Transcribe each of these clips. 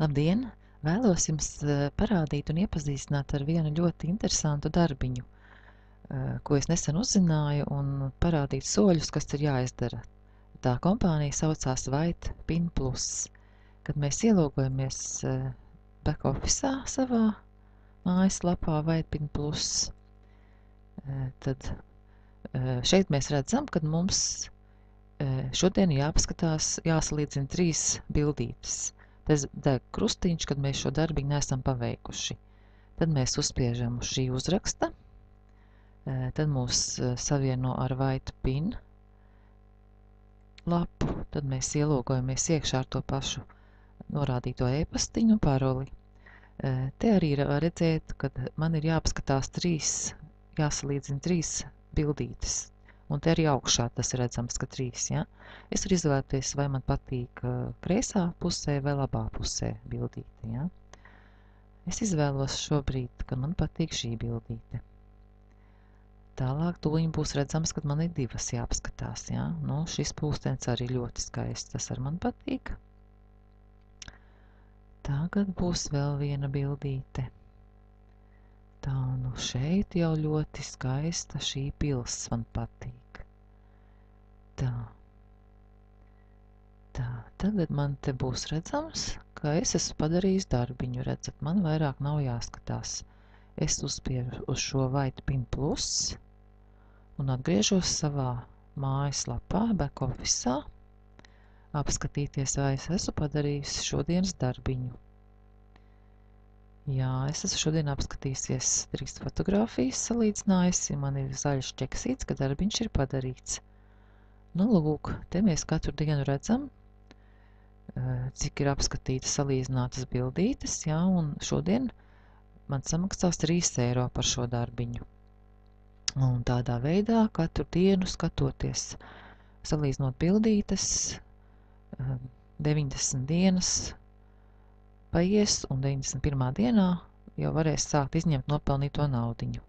Labdien! Vēlos jums eh, parādīt un iepazīstināt ar vienu ļoti interesantu darbiņu, eh, ko es nesen uzzināju, un parādīt soļus, kas ir jāizdara. Tā kompānija saucās White Pin Plus. Kad mēs ielūgojamies eh, back officeā savā mājaslapā White Pin Plus, tad šeit mēs redzam, ka mums šodien jāpaskatās, jāsalīdzina trīs bildītes – Tas deg krustiņš, kad mēs šo darbiņu neesam paveikuši. Tad mēs uzspiežam uz šī uzraksta, tad mūs savieno ar White Pin lapu, tad mēs ielūgojamies iekšā ar to pašu norādīto e-pastiņu paroli. Te arī ir redzēt, ka man ir jāpaskatās trīs, jāsalīdzina trīs bildītes un te arī augšā tas ir redzams, ka trīs, ja? Es varu izvēlēties, vai man patīk kreisā pusē vai labā pusē bildīte, ja? Es izvēlos šobrīd, ka man patīk šī bildīte. Tālāk tūliņ būs redzams, ka man ir divas jāapskatās, ja? Nu, šis pūstens arī ļoti skaists, tas ar man patīk. Tagad būs vēl viena bildīte. Tā, nu šeit jau ļoti skaista šī pils man patīk. Tā. Tā, tagad man te būs redzams, ka es esmu padarījis darbiņu, redzat, man vairāk nav jāskatās. Es uzspiežu uz šo White Pin Plus un atgriežos savā mājaslapā, back officeā, apskatīties, vai es esmu padarījis šodienas darbiņu. Jā, es esmu šodien apskatījusies trīs fotogrāfijas, salīdzinājusi, man ir zaļš ķeksīts, ka darbiņš ir padarīts. Nu, lūk, te mēs katru dienu redzam, cik ir apskatītas salīdzinātas bildītes, jā, un šodien man samaksās 3 eiro par šo darbiņu. Un tādā veidā katru dienu skatoties, salīdzinot bildītes, 90 dienas paies, un 91. dienā jau varēs sākt izņemt nopelnīto naudiņu.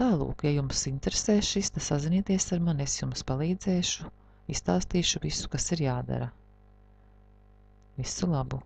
Tālūk, ja jums interesē šis, tad sazinieties ar mani, es jums palīdzēšu, izstāstīšu visu, kas ir jādara. Visu labu!